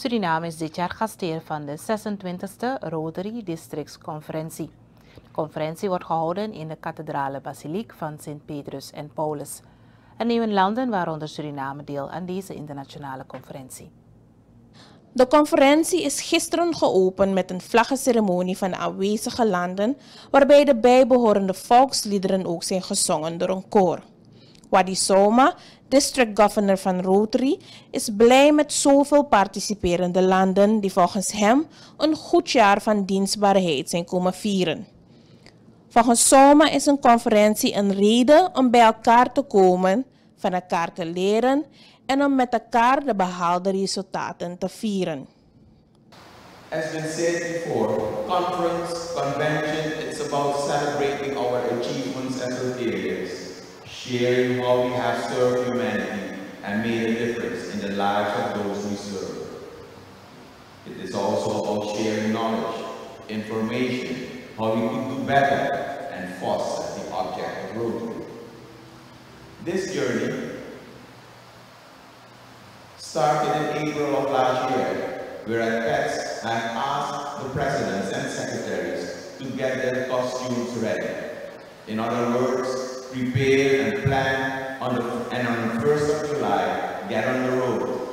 Suriname is dit jaar gastheer van de 26e Rotary Districtsconferentie. De conferentie wordt gehouden in de kathedrale basiliek van Sint Petrus en Paulus. Er nemen landen, waaronder Suriname, deel aan deze internationale conferentie. De conferentie is gisteren geopend met een vlaggenceremonie van de aanwezige landen, waarbij de bijbehorende volksliederen ook zijn gezongen door een koor. Wadi Soma, district governor van Rotary, is blij met zoveel participerende landen die volgens hem een goed jaar van dienstbaarheid zijn komen vieren. Volgens Soma is een conferentie een reden om bij elkaar te komen, van elkaar te leren en om met elkaar de behaalde resultaten te vieren. As been said before, conference, convention, it's about celebrating our achievements Rotarians, sharing how we have served humanity and made a difference in the lives of those we serve. It is also about sharing knowledge, information, how we can do better and foster the object of Rotary. This journey started in April of last year, where I PETS I asked the presidents and secretaries to get their costumes ready. In other words, prepare and plan on the, and on the 1st of July, get on the road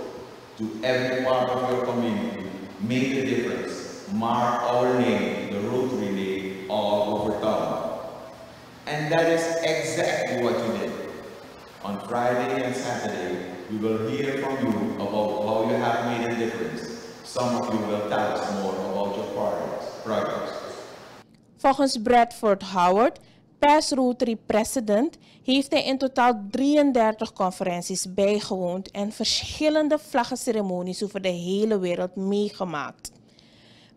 to every part of your community, make a difference, mark our name, the Rotary name, all over town. And that is exactly what you did. On Friday and Saturday, we will hear from you about how you have made a difference. Some of you will tell us more about your projects. Volgens Bradford Howard, PAS Rotary President, heeft hij in totaal 33 conferenties bijgewoond en verschillende vlaggenceremonies over de hele wereld meegemaakt.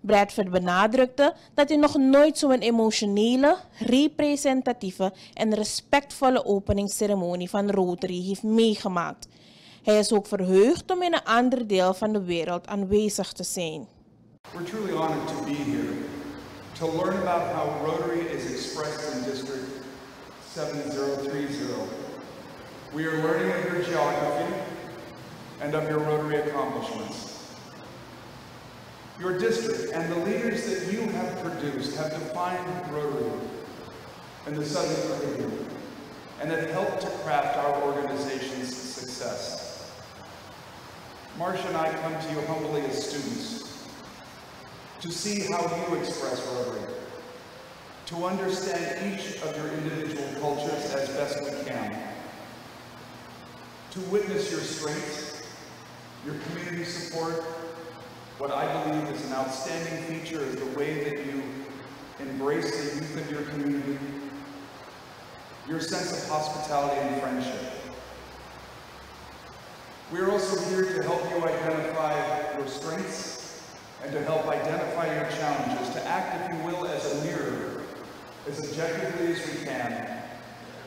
Bradford benadrukte dat hij nog nooit zo'n emotionele, representatieve en respectvolle openingsceremonie van Rotary heeft meegemaakt. Hij is ook verheugd om in een ander deel van de wereld aanwezig te zijn. We're truly honored to be here to learn about how Rotary is expressed in District 7030. We are learning of your geography and of your Rotary accomplishments. Your district and the leaders that you have produced have defined Rotary in the Southern Caribbean and have helped to craft our organization's success. Marcia and I come to you humbly as students to see how you express Rotary, to understand each of your individual cultures as best we can, to witness your strengths, your community support. What I believe is an outstanding feature is the way that you embrace the youth of your community, your sense of hospitality and friendship. We are also here to help you identify your strengths and to help identify your challenges, to act, if you will, as a mirror, as objectively as we can,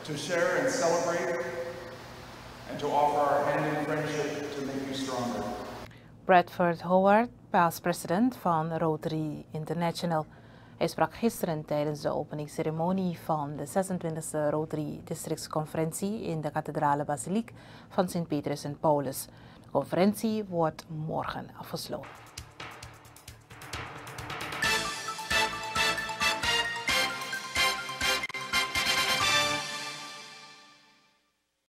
to share and celebrate, and to offer our hand in friendship to make you stronger. Bradford Howard, past president van Rotary International. Hij sprak gisteren tijdens de openingsceremonie van de 26e Rotary Districtsconferentie in de kathedrale basiliek van Sint Petrus en Paulus. De conferentie wordt morgen afgesloten.